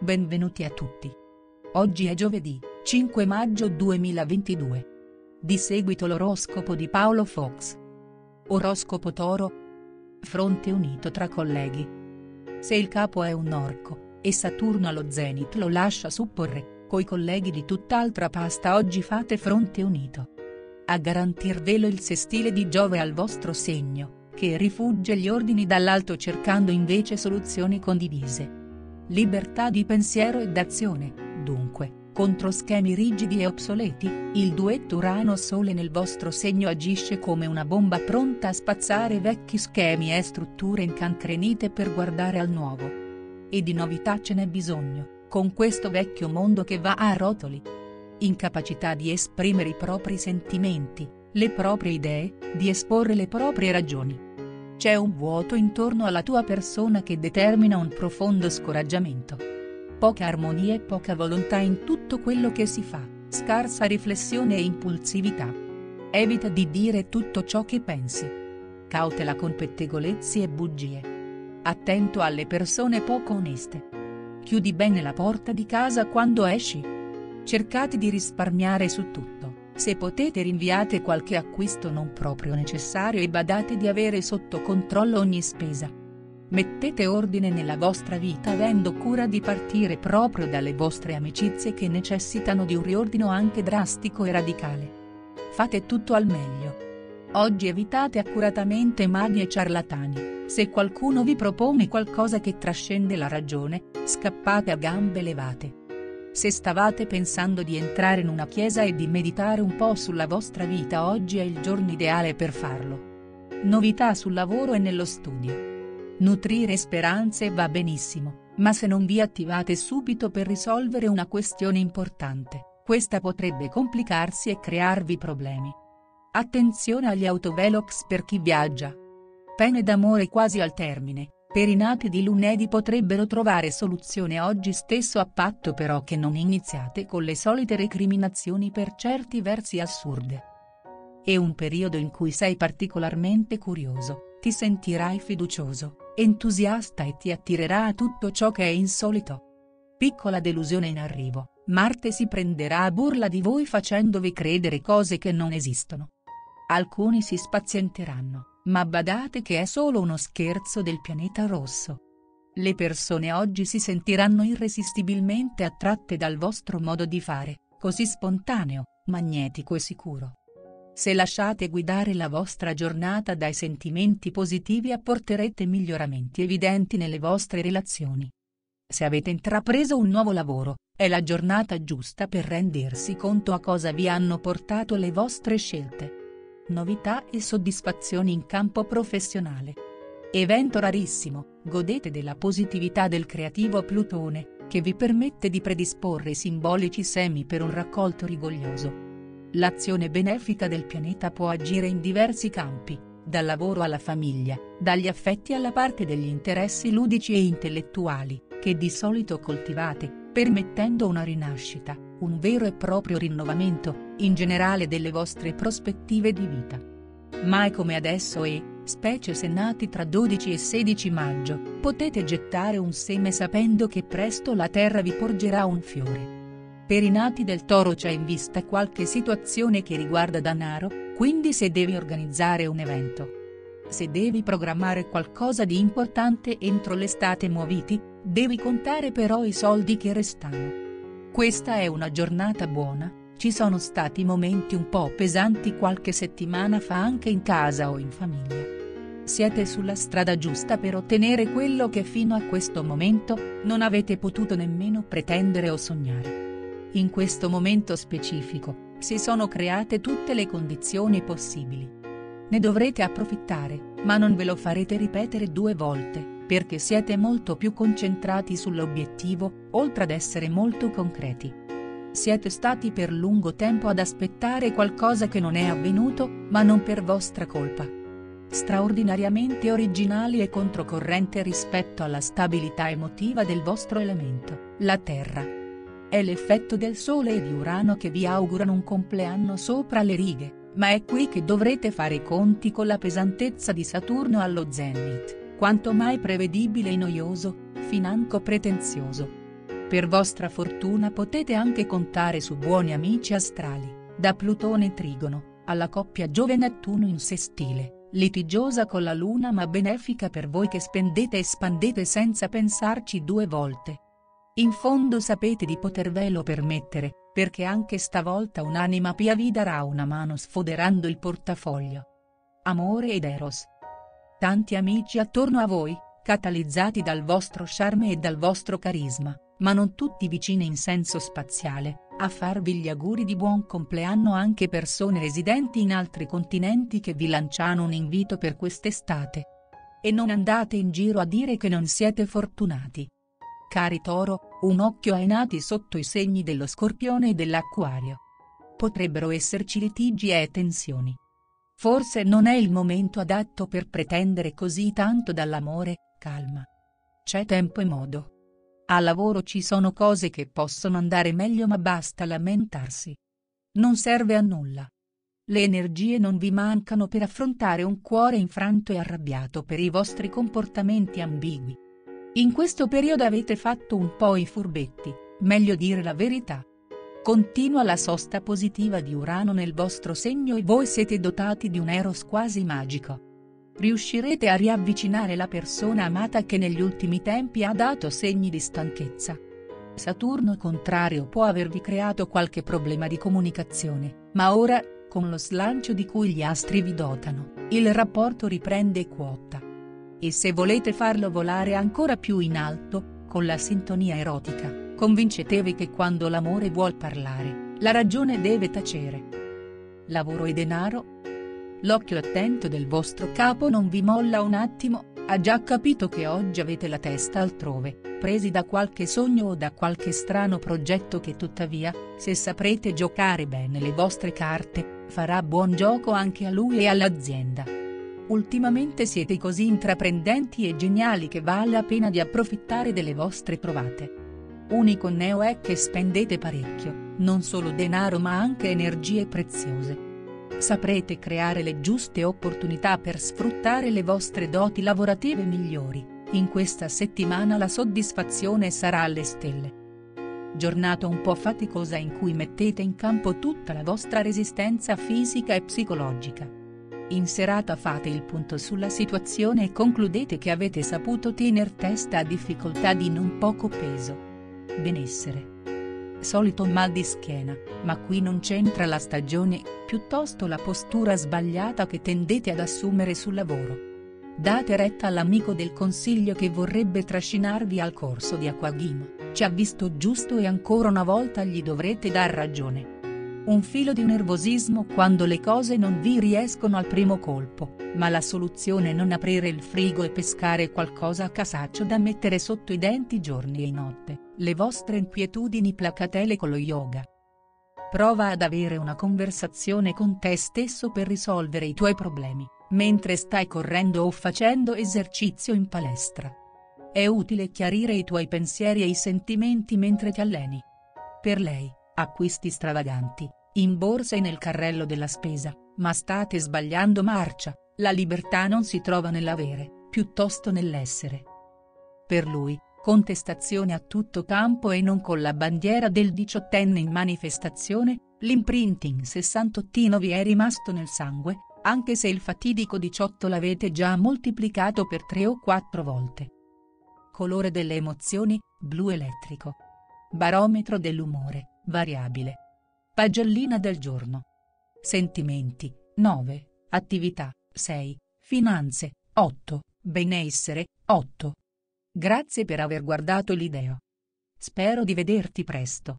Benvenuti a tutti. Oggi è giovedì, 5 maggio 2022. Di seguito l'oroscopo di Paolo Fox. Oroscopo Toro. Fronte unito tra colleghi. Se il capo è un orco, e Saturno allo zenit lo lascia supporre, coi colleghi di tutt'altra pasta oggi fate fronte unito. A garantirvelo il sestile di Giove al vostro segno, che rifugge gli ordini dall'alto cercando invece soluzioni condivise. Libertà di pensiero e d'azione, dunque, contro schemi rigidi e obsoleti, il duetto Urano-Sole nel vostro segno agisce come una bomba pronta a spazzare vecchi schemi e strutture incancrenite per guardare al nuovo. E di novità ce n'è bisogno, con questo vecchio mondo che va a rotoli incapacità di esprimere i propri sentimenti, le proprie idee, di esporre le proprie ragioni. C'è un vuoto intorno alla tua persona che determina un profondo scoraggiamento. Poca armonia e poca volontà in tutto quello che si fa, scarsa riflessione e impulsività. Evita di dire tutto ciò che pensi. Cautela con pettegolezzi e bugie. Attento alle persone poco oneste. Chiudi bene la porta di casa quando esci cercate di risparmiare su tutto, se potete rinviate qualche acquisto non proprio necessario e badate di avere sotto controllo ogni spesa. Mettete ordine nella vostra vita avendo cura di partire proprio dalle vostre amicizie che necessitano di un riordino anche drastico e radicale. Fate tutto al meglio. Oggi evitate accuratamente maghi e ciarlatani, se qualcuno vi propone qualcosa che trascende la ragione, scappate a gambe levate. Se stavate pensando di entrare in una chiesa e di meditare un po' sulla vostra vita oggi è il giorno ideale per farlo. Novità sul lavoro e nello studio. Nutrire speranze va benissimo, ma se non vi attivate subito per risolvere una questione importante, questa potrebbe complicarsi e crearvi problemi. Attenzione agli autovelox per chi viaggia. Pene d'amore quasi al termine, per i nati di lunedì potrebbero trovare soluzione oggi stesso a patto però che non iniziate con le solite recriminazioni per certi versi assurde. È un periodo in cui sei particolarmente curioso, ti sentirai fiducioso, entusiasta e ti attirerà a tutto ciò che è insolito. Piccola delusione in arrivo, Marte si prenderà a burla di voi facendovi credere cose che non esistono. Alcuni si spazienteranno ma badate che è solo uno scherzo del pianeta rosso. Le persone oggi si sentiranno irresistibilmente attratte dal vostro modo di fare, così spontaneo, magnetico e sicuro. Se lasciate guidare la vostra giornata dai sentimenti positivi apporterete miglioramenti evidenti nelle vostre relazioni. Se avete intrapreso un nuovo lavoro, è la giornata giusta per rendersi conto a cosa vi hanno portato le vostre scelte novità e soddisfazioni in campo professionale. Evento rarissimo, godete della positività del creativo Plutone, che vi permette di predisporre simbolici semi per un raccolto rigoglioso. L'azione benefica del pianeta può agire in diversi campi, dal lavoro alla famiglia, dagli affetti alla parte degli interessi ludici e intellettuali, che di solito coltivate, permettendo una rinascita, un vero e proprio rinnovamento, in generale delle vostre prospettive di vita. Mai come adesso e, specie se nati tra 12 e 16 maggio, potete gettare un seme sapendo che presto la terra vi porgerà un fiore. Per i nati del toro c'è in vista qualche situazione che riguarda danaro, quindi se devi organizzare un evento. Se devi programmare qualcosa di importante entro l'estate muoviti, devi contare però i soldi che restano. Questa è una giornata buona, ci sono stati momenti un po' pesanti qualche settimana fa anche in casa o in famiglia. Siete sulla strada giusta per ottenere quello che fino a questo momento non avete potuto nemmeno pretendere o sognare. In questo momento specifico, si sono create tutte le condizioni possibili. Ne dovrete approfittare, ma non ve lo farete ripetere due volte, perché siete molto più concentrati sull'obiettivo, oltre ad essere molto concreti. Siete stati per lungo tempo ad aspettare qualcosa che non è avvenuto, ma non per vostra colpa. Straordinariamente originali e controcorrente rispetto alla stabilità emotiva del vostro elemento, la Terra. È l'effetto del Sole e di Urano che vi augurano un compleanno sopra le righe, ma è qui che dovrete fare i conti con la pesantezza di Saturno allo Zenith, quanto mai prevedibile e noioso, financo pretenzioso Per vostra fortuna potete anche contare su buoni amici astrali, da Plutone Trigono, alla coppia Giove-Nettuno in sestile, litigiosa con la Luna ma benefica per voi che spendete e spandete senza pensarci due volte. In fondo sapete di potervelo permettere, perché anche stavolta un'anima pia vi darà una mano sfoderando il portafoglio. Amore ed Eros. Tanti amici attorno a voi, catalizzati dal vostro charme e dal vostro carisma ma non tutti vicine in senso spaziale, a farvi gli auguri di buon compleanno anche persone residenti in altri continenti che vi lanciano un invito per quest'estate. E non andate in giro a dire che non siete fortunati. Cari Toro, un occhio ai nati sotto i segni dello Scorpione e dell'Acquario. Potrebbero esserci litigi e tensioni. Forse non è il momento adatto per pretendere così tanto dall'amore, calma. C'è tempo e modo. Al lavoro ci sono cose che possono andare meglio ma basta lamentarsi. Non serve a nulla. Le energie non vi mancano per affrontare un cuore infranto e arrabbiato per i vostri comportamenti ambigui. In questo periodo avete fatto un po' i furbetti, meglio dire la verità. Continua la sosta positiva di Urano nel vostro segno e voi siete dotati di un eros quasi magico riuscirete a riavvicinare la persona amata che negli ultimi tempi ha dato segni di stanchezza. Saturno contrario può avervi creato qualche problema di comunicazione, ma ora, con lo slancio di cui gli astri vi dotano, il rapporto riprende quota. E se volete farlo volare ancora più in alto, con la sintonia erotica, convincetevi che quando l'amore vuol parlare, la ragione deve tacere. Lavoro e denaro, L'occhio attento del vostro capo non vi molla un attimo, ha già capito che oggi avete la testa altrove, presi da qualche sogno o da qualche strano progetto che tuttavia, se saprete giocare bene le vostre carte, farà buon gioco anche a lui e all'azienda. Ultimamente siete così intraprendenti e geniali che vale la pena di approfittare delle vostre trovate. Unico neo è che spendete parecchio, non solo denaro ma anche energie preziose saprete creare le giuste opportunità per sfruttare le vostre doti lavorative migliori, in questa settimana la soddisfazione sarà alle stelle. Giornata un po' faticosa in cui mettete in campo tutta la vostra resistenza fisica e psicologica. In serata fate il punto sulla situazione e concludete che avete saputo tener testa a difficoltà di non poco peso. Benessere solito mal di schiena, ma qui non c'entra la stagione, piuttosto la postura sbagliata che tendete ad assumere sul lavoro. Date retta all'amico del consiglio che vorrebbe trascinarvi al corso di Aquagima, ci ha visto giusto e ancora una volta gli dovrete dar ragione. Un filo di nervosismo quando le cose non vi riescono al primo colpo, ma la soluzione è non aprire il frigo e pescare qualcosa a casaccio da mettere sotto i denti giorni e notte le vostre inquietudini placatele con lo yoga. Prova ad avere una conversazione con te stesso per risolvere i tuoi problemi, mentre stai correndo o facendo esercizio in palestra. È utile chiarire i tuoi pensieri e i sentimenti mentre ti alleni. Per lei, acquisti stravaganti, in borsa e nel carrello della spesa, ma state sbagliando marcia, la libertà non si trova nell'avere, piuttosto nell'essere. Per lui, contestazione a tutto campo e non con la bandiera del diciottenne in manifestazione, l'imprinting sessantottino vi è rimasto nel sangue, anche se il fatidico 18 l'avete già moltiplicato per 3 o 4 volte. Colore delle emozioni, blu elettrico. Barometro dell'umore, variabile. Pagellina del giorno. Sentimenti, 9, attività, 6, finanze, 8, benessere, 8. Grazie per aver guardato l'ideo. Spero di vederti presto.